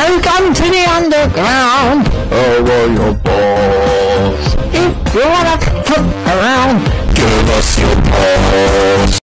Welcome to the underground. Oh, How are your balls? If you wanna fuck around,